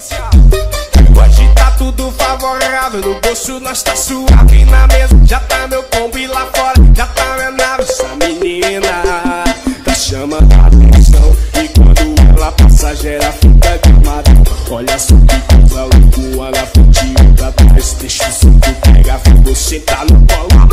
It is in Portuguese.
Hoje tá tudo favorável, no bolso nós tá suave na mesa. Já tá meu combo e lá fora, já tá minha nave. Essa menina tá chamando a atenção. E quando ela passa, gera fica queimada. Olha só que coisa louca, ela na frente e. Deixa o suco pegar, você tá no colo.